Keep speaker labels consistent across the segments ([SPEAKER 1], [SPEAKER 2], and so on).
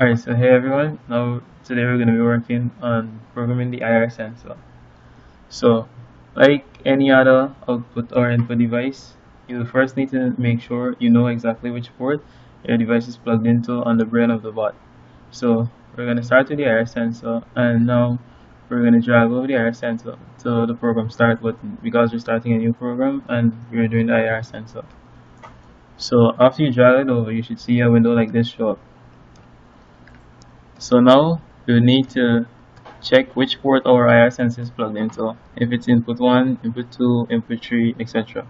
[SPEAKER 1] Alright, so hey everyone. Now today we're going to be working on programming the IR sensor. So, like any other output or input device, you first need to make sure you know exactly which port your device is plugged into on the brain of the bot. So, we're going to start with the IR sensor and now we're going to drag over the IR sensor to the program start button because we're starting a new program and we're doing the IR sensor. So after you drag it over, you should see a window like this show up. So now you need to check which port our IR sensor is plugged into. If it's input 1, input 2, input 3, etc.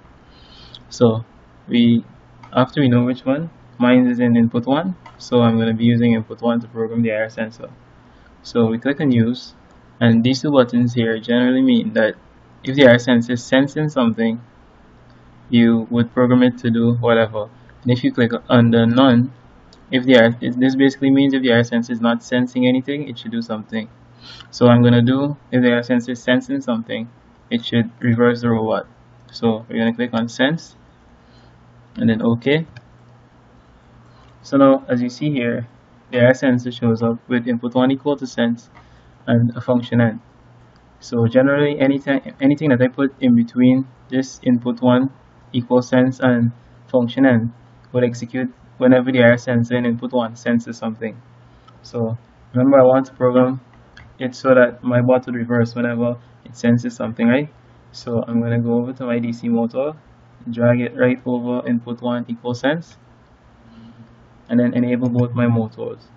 [SPEAKER 1] So we after we know which one, mine is in input 1, so I'm going to be using input 1 to program the IR sensor. So we click on use, and these two buttons here generally mean that if the IR sensor is sensing something, you would program it to do whatever. And if you click on none, if the IR, this basically means if the IR sensor is not sensing anything, it should do something. So I'm gonna do if the IR sensor is sensing something, it should reverse the robot. So we're gonna click on sense and then OK. So now as you see here, the IR sensor shows up with input 1 equal to sense and a function n. So generally anything anything that I put in between this input 1 equal sense and function n will execute whenever the IR sensor in input 1 senses something. So remember I want to program it so that my bot would reverse whenever it senses something, right? So I'm going to go over to my DC motor, drag it right over input 1 equal sense, and then enable both my motors.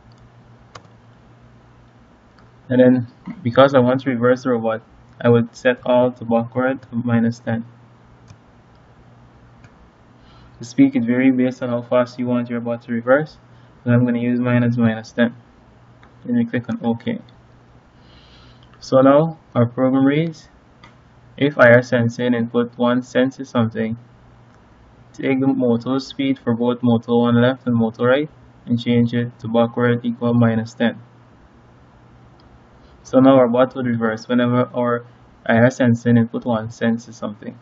[SPEAKER 1] And then because I want to reverse the robot, I would set all to backward to minus 10. The speed could vary based on how fast you want your bot to reverse, but I'm going to use mine as minus 10. Then we click on OK. So now our program reads, if IR sensing input 1 senses something, take the motor speed for both motor 1 left and motor right and change it to backward equal minus 10. So now our bot would reverse whenever our IR sensing input 1 senses something.